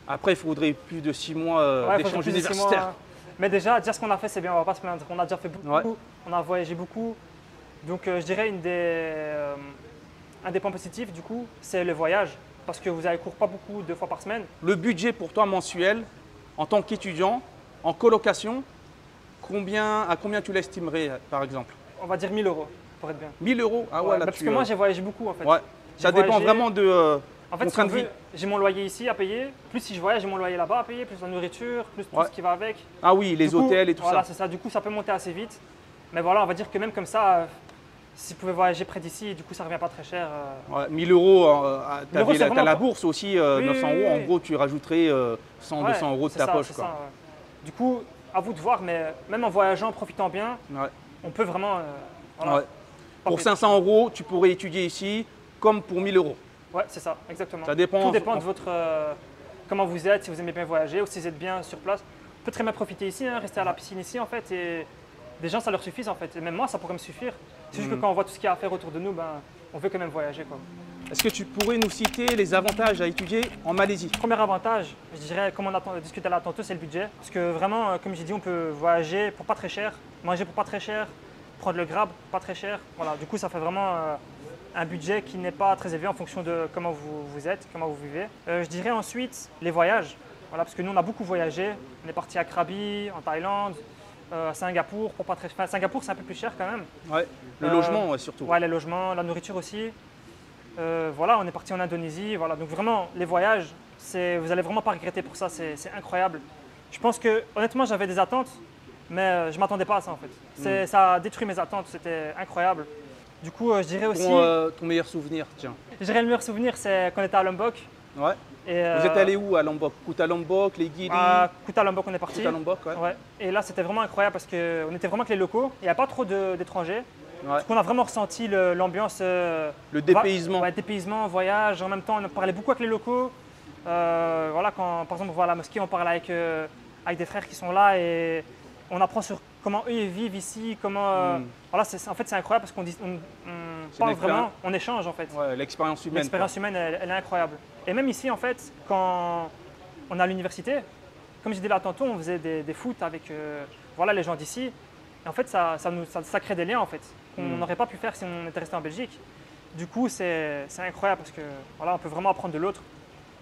Après, il faudrait plus de six mois euh, Ouais, d'échange universitaire. mois. Mais déjà, dire ce qu'on a fait, c'est bien, on va pas se plaindre. On a déjà fait beaucoup, Ouais. on a voyagé beaucoup. Donc euh, je dirais une des, un des points positifs, du coup, c'est le voyage. Parce que vous avez cours pas beaucoup, deux fois par semaine. Le budget pour toi mensuel, en tant qu'étudiant, en colocation, combien, à combien tu l'estimerais, par exemple On va dire 1000 euros, pour être bien. 1000 euros Ah ouais, Ouais, là, parce tu, que moi, euh, j'ai voyagé beaucoup, en fait. ouais. Ça dépend vraiment de. euh, En fait, Ton si train on de veut, vie. j'ai mon loyer ici à payer, plus si je voyage, j'ai mon loyer là-bas à payer, plus la nourriture, plus tout Ouais. ce qui va avec. Ah oui, les Du coup, hôtels et tout voilà, ça. c'est ça. Du coup, ça peut monter assez vite. Mais voilà, on va dire que même comme ça, euh, si vous pouvez voyager près d'ici, du coup, ça revient pas très cher. euh. Ouais, 1000 euros, euh, 1000 euros, t'avais c'est la, bourse aussi, euh, Oui, 900 oui, euros. En gros, tu rajouterais euh, 100, Ouais, 200 euros de ta ça, poche. Quoi. ça, ouais. Du coup, à vous de voir, mais même en voyageant, en profitant bien, Ouais. on peut vraiment. euh, voilà. Ouais. Pas Pour plus. 500 euros, tu pourrais étudier ici comme pour 1000 euros. Ouais, c'est ça, exactement. Ça dépend Tout en- dépend en- de votre. euh, comment vous êtes, si vous aimez bien voyager ou si vous êtes bien sur place. On peut très bien profiter ici, hein, rester à la piscine ici en fait. Et des gens, ça leur suffit en fait. Et même moi, ça pourrait me suffire. C'est juste que quand on voit tout ce qu'il y a à faire autour de nous, ben, on veut quand même voyager. Quoi. Est-ce que tu pourrais nous citer les avantages à étudier en Malaisie? Premier avantage, je dirais, comme on a discuté là tantôt, c'est le budget. Parce que vraiment, euh, comme j'ai dit, on peut voyager pour pas très cher, manger pour pas très cher, prendre le grab pour pas très cher. Voilà, du coup, ça fait vraiment euh, un budget qui n'est pas très élevé en fonction de comment vous, vous êtes, comment vous vivez. Euh, je dirais ensuite les voyages. Voilà, parce que nous, on a beaucoup voyagé. On est parti à Krabi, en Thaïlande, euh, à Singapour, pour pas très enfin, Singapour, c'est un peu plus cher quand même. Ouais. Le logement, ouais, surtout. Ouais, les logements, la nourriture aussi. Euh, voilà, on est parti en Indonésie. Voilà, donc vraiment, les voyages, c'est, vous allez vraiment pas regretter pour ça. C'est, c'est incroyable. Je pense que, honnêtement, j'avais des attentes, mais euh, je m'attendais pas à ça en fait. C'est, Ça a détruit mes attentes. C'était incroyable. Du coup, euh, je dirais aussi, Ton, euh, ton meilleur souvenir, tiens. je dirais le meilleur souvenir, c'est quand on était à Lombok. Ouais. Et, Vous êtes allé où à Lombok? Kuta Lombok, les Gili À Kuta Lombok, on est parti. Kuta Lombok, ouais. Ouais. Et là, c'était vraiment incroyable parce qu'on était vraiment avec les locaux. Il n'y a pas trop de- d'étrangers. Ouais. Du coup, on a vraiment ressenti l'ambiance. euh, Le dépaysement. Ouais, dépaysement, voyage. En même temps, on parlait beaucoup avec les locaux. Euh, voilà, quand par exemple on va à la mosquée, on parle avec, euh, avec des frères qui sont là et on apprend sur comment eux ils vivent ici, comment. euh, Mm. Voilà, en fait, c'est incroyable parce qu'on on, parle vraiment, on échange en fait. Ouais, l'expérience humaine. L'expérience humaine, elle, elle est incroyable. Et même ici, en fait, quand on est à l'université, comme j'ai dit là tantôt, on faisait des, des foot avec voilà, les gens d'ici. Et en fait, ça, ça, nous, ça, ça crée des liens, en fait, qu'on Mm. n'aurait pas pu faire si on était resté en Belgique. Du coup, c'est incroyable parce que voilà, on peut vraiment apprendre de l'autre.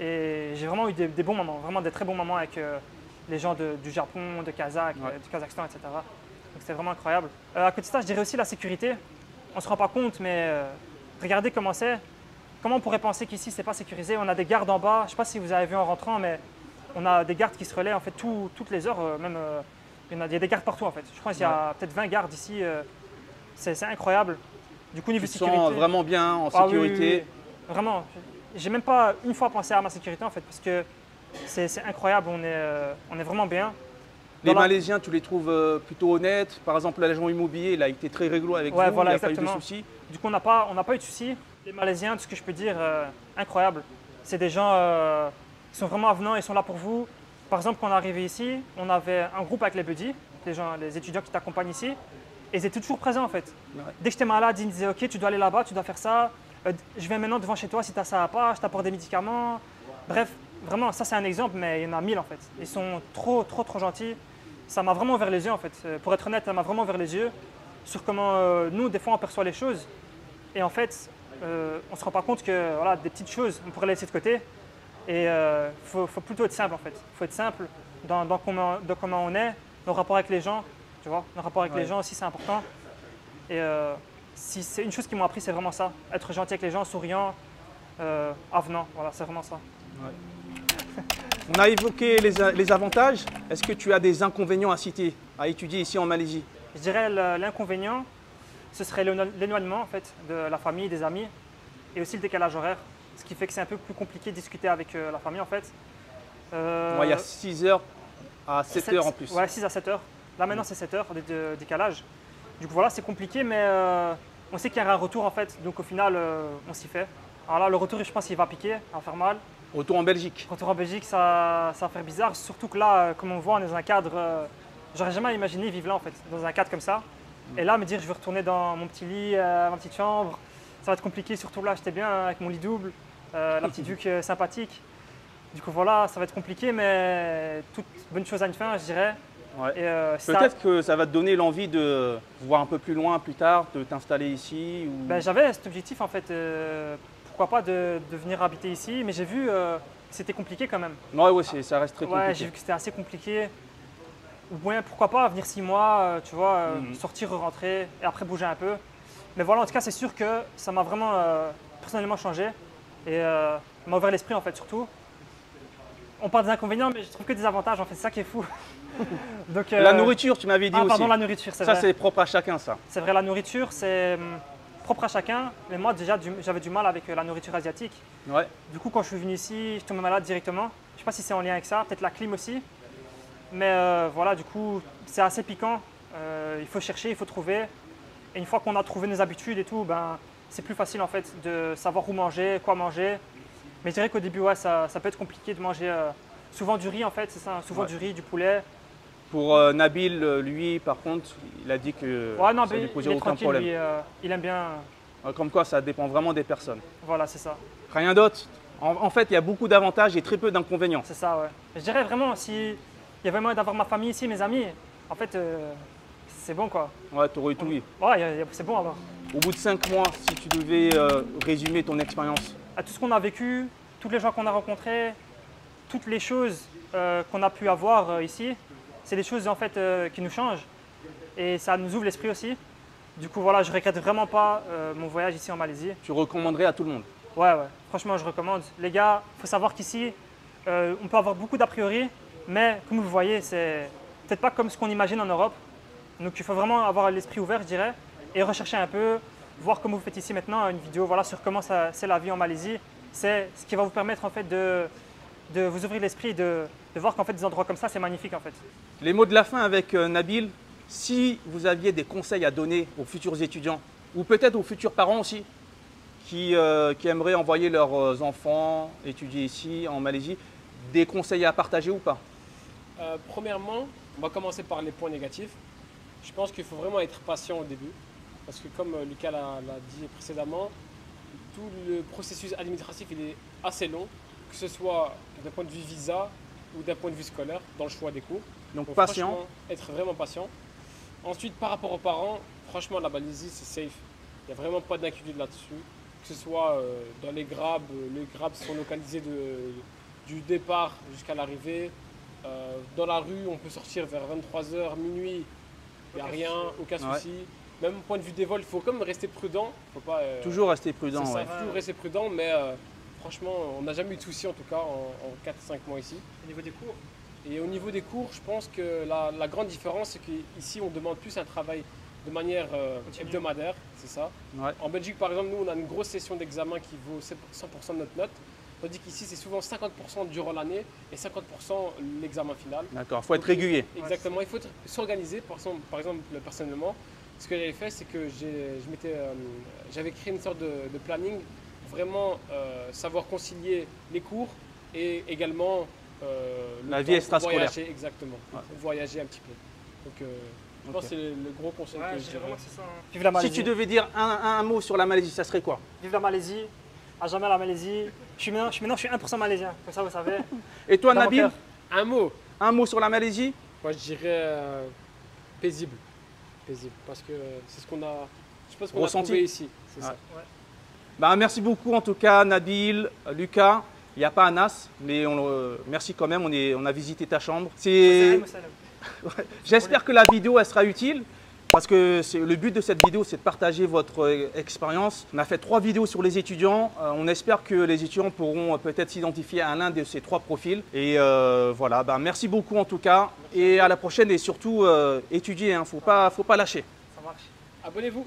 Et j'ai vraiment eu des, des bons moments, vraiment des très bons moments avec euh, les gens de- du Japon, de Kazakh, Ouais. euh, du Kazakhstan, etc. Donc c'était vraiment incroyable. Euh, à côté de ça, je dirais aussi la sécurité. on ne se rend pas compte, mais regardez comment c'est. Comment on pourrait penser qu'ici, c'est pas sécurisé? On a des gardes en bas. Je ne sais pas si vous avez vu en rentrant, mais on a des gardes qui se relaient en fait tout- toutes les heures. même, il, y en a, il y a des gardes partout en fait. Je crois qu'il y a peut-être 20 gardes ici. euh, c'est incroyable. Du coup, niveau Tu sécurité. sens vraiment bien en Ah oui, oui, sécurité. oui, oui. Vraiment. J'ai même pas une fois pensé à ma sécurité en fait, parce que c'est incroyable. On est, euh, on est vraiment bien. Les la- Malaisiens, tu les trouves euh, plutôt honnêtes. Par exemple, l'agent immobilier, il a été très réglo avec Ouais, vous. voilà, il n'y a pas eu de exactement. soucis. Du coup, on n'a pas, on pas eu de soucis. Les Malaisiens, tout ce que je peux dire, euh, incroyable. C'est des gens euh, qui sont vraiment avenants, ils sont là pour vous. Par exemple, quand on est arrivé ici, on avait un groupe avec les buddies, les, gens, les étudiants qui t'accompagnent ici, et ils étaient toujours présents en fait. Ouais. Dès que j'étais malade, ils me disaient Ok, tu dois aller là-bas, tu dois faire ça. Euh, je viens maintenant devant chez toi si tu as ça à pas, je t'apporte des médicaments. Bref, vraiment, ça c'est un exemple, mais il y en a mille en fait. Ils sont trop, trop, trop gentils. Ça m'a vraiment ouvert les yeux en fait. Euh, Pour être honnête, ça m'a vraiment ouvert les yeux sur comment euh, nous, des fois, on perçoit les choses. Et en fait, on ne se rend pas compte que voilà, des petites choses, on pourrait les laisser de côté. Et il faut, faut plutôt être simple en fait. Il faut être simple dans, dans comment, dans comment on est, nos rapports avec les gens. Tu vois, nos rapports avec Ouais. les gens aussi, c'est important. Et euh, si c'est une chose qui m'ont appris, c'est vraiment ça. Être gentil avec les gens, souriant, euh, avenant. Voilà, c'est vraiment ça. On a évoqué les, les avantages. Est-ce que tu as des inconvénients à citer à étudier ici en Malaisie? Je dirais l'inconvénient, ce serait l'éloignement en fait de la famille, des amis, et aussi le décalage horaire, ce qui fait que c'est un peu plus compliqué de discuter avec euh, la famille en fait. Euh, Moi, Il y a 6 heures à 7 sept- heures en plus. Ouais, 6 à 7 heures. Là maintenant c'est 7 heures de, décalage. Du coup voilà, c'est compliqué, mais euh, on sait qu'il y aura un retour en fait, donc au final on s'y fait. Alors là, le retour, je pense qu'il va piquer, il va faire mal. Retour en Belgique. Retour en Belgique, ça, ça va faire bizarre, surtout que là, comme on voit, on est dans un cadre. euh, J'aurais jamais imaginé vivre là en fait, dans un cadre comme ça. Et là, me dire je vais retourner dans mon petit lit, euh, ma petite chambre, ça va être compliqué, surtout là, j'étais bien avec mon lit double, euh, la petite duc euh, sympathique. Du coup, voilà, ça va être compliqué, mais toute bonne chose a une fin, je dirais. Ouais. Euh, ça- Peut-être que ça va te donner l'envie de voir un peu plus loin plus tard, de t'installer ici. Ou... Ben, J'avais cet objectif en fait, euh, pourquoi pas de, de venir habiter ici, mais j'ai vu euh, que c'était compliqué quand même. Ouais, ouais, ça reste très Ouais, j'ai compliqué. vu que c'était assez compliqué. Ou bien pourquoi pas venir six mois, tu vois, euh, Mhm. sortir, rentrer et après bouger un peu. Mais voilà, en tout cas, c'est sûr que ça m'a vraiment euh, personnellement changé et euh, m'a ouvert l'esprit en fait surtout. On parle des inconvénients, mais je trouve que des avantages en fait, c'est ça qui est fou. Donc, euh, La nourriture, tu m'avais dit ah, aussi. pardon, la nourriture, c'est ça, c'est propre à chacun, ça. C'est vrai, la nourriture, c'est hum, propre à chacun. Mais moi, déjà, du- j'avais du mal avec euh, la nourriture asiatique. Ouais. Du coup, quand je suis venu ici, je tombais malade directement. Je sais pas si c'est en lien avec ça, peut-être la clim aussi. Mais euh, voilà, du coup, c'est assez piquant. Euh, il faut chercher, il faut trouver. Et une fois qu'on a trouvé nos habitudes et tout, ben, c'est plus facile en fait de savoir où manger, quoi manger. Mais je dirais qu'au début, ouais, ça, ça peut être compliqué de manger euh, souvent du riz en fait, c'est ça, souvent Ouais. du riz, du poulet. Pour euh, Nabil, euh, lui, par contre, il a dit que Ouais, non, ça lui posait aucun problème. lui, euh, il aime bien. Comme quoi, ça dépend vraiment des personnes. Voilà, c'est ça. Rien d'autre. En, en fait, il y a beaucoup d'avantages et très peu d'inconvénients. C'est ça, ouais. Je dirais vraiment, si il y avait moyen d'avoir ma famille ici, mes amis, en fait, c'est bon quoi. Ouais, t'aurais tout eu. Ouais, c'est bon alors. Au bout de cinq mois, si tu devais euh, résumer ton expérience, À tout ce qu'on a vécu, tous les gens qu'on a rencontrés, toutes les choses euh, qu'on a pu avoir euh, ici, c'est des choses en fait qui nous changent et ça nous ouvre l'esprit aussi. Du coup, voilà, je regrette vraiment pas mon voyage ici en Malaisie. tu recommanderais à tout le monde? Ouais, ouais, franchement, je recommande. Les gars, il faut savoir qu'ici, on peut avoir beaucoup d'a priori, mais comme vous voyez, c'est peut-être pas comme ce qu'on imagine en Europe. Donc il faut vraiment avoir l'esprit ouvert, je dirais, et rechercher un peu, voir comme vous faites ici maintenant une vidéo voilà, sur comment c'est la vie en Malaisie. C'est ce qui va vous permettre en fait de, de vous ouvrir l'esprit et de, de voir qu'en fait des endroits comme ça, c'est magnifique en fait. Les mots de la fin avec euh, Nabil, si vous aviez des conseils à donner aux futurs étudiants, ou peut-être aux futurs parents aussi, qui, euh, qui aimeraient envoyer leurs euh, enfants étudier ici en Malaisie, des conseils à partager ou pas? Euh, premièrement, on va commencer par les points négatifs. Je pense qu'il faut vraiment être patient au début. Parce que comme euh, Lucas l'a dit précédemment, tout le processus administratif il est assez long, que ce soit d'un point de vue visa ou d'un point de vue scolaire, dans le choix des cours. Donc Faut patient, Être vraiment patient. Ensuite, par rapport aux parents, franchement, la Malaisie, c'est safe. Il n'y a vraiment pas d'inquiétude là-dessus. Que ce soit euh, dans les grabs, euh, les grabs sont localisés de- du départ jusqu'à l'arrivée. Euh, dans la rue, on peut sortir vers 23h, minuit. Il n'y a rien, aucun Ouais. souci. même au point de vue des vols, il faut quand même rester prudent. Faut pas, euh, Toujours rester prudent. ça, ouais. faut toujours rester prudent, mais euh, franchement, on n'a jamais eu de soucis en tout cas en, 4-5 mois ici. Au niveau des cours, Et au niveau des cours, je pense que la, la grande différence, c'est qu'ici, on demande plus un travail de manière euh, hebdomadaire, c'est ça? Ouais. En Belgique, par exemple, nous, on a une grosse session d'examen qui vaut 100% de notre note, tandis qu'ici, c'est souvent 50% durant l'année et 50% l'examen final. D'accord, faut être régulier. Exactement, il faut être- s'organiser. Par exemple, par exemple, personnellement, ce que j'avais fait, c'est que euh, j'avais créé une sorte de, de planning, vraiment euh, savoir concilier les cours et également euh, le La vie extrascolaire. Voyager, exactement, Ouais. voyager un petit peu. Donc, euh, je pense que c'est le, gros conseil ouais, que je dirais ça. hein. Vive la Si tu devais dire un, un mot sur la Malaisie, ça serait quoi? Vive la Malaisie. À jamais la Malaisie. Je suis maintenant, je suis, maintenant, je suis 1% malaisien. Comme ça, vous savez. Et toi, Nabil? Un mot, un mot sur la Malaisie? Moi je dirais euh, paisible. Paisible, parce que c'est ce qu'on a, je pense qu'on a Ressenti? trouvé ici. C'est Ouais. ça. Bah, merci beaucoup en tout cas, Nabil, Lucas. Il n'y a pas Anas, mais on, euh, merci quand même, on, est, on a visité ta chambre. C'est-. J'espère que la vidéo elle sera utile. Parce que le but de cette vidéo, c'est de partager votre euh, expérience. On a fait trois vidéos sur les étudiants. Euh, on espère que les étudiants pourront euh, peut-être s'identifier à l'un de ces trois profils. Et voilà, bah, merci beaucoup en tout cas. Et à la prochaine et surtout, étudier, il ne faut pas, faut pas lâcher. Ça marche. Abonnez-vous.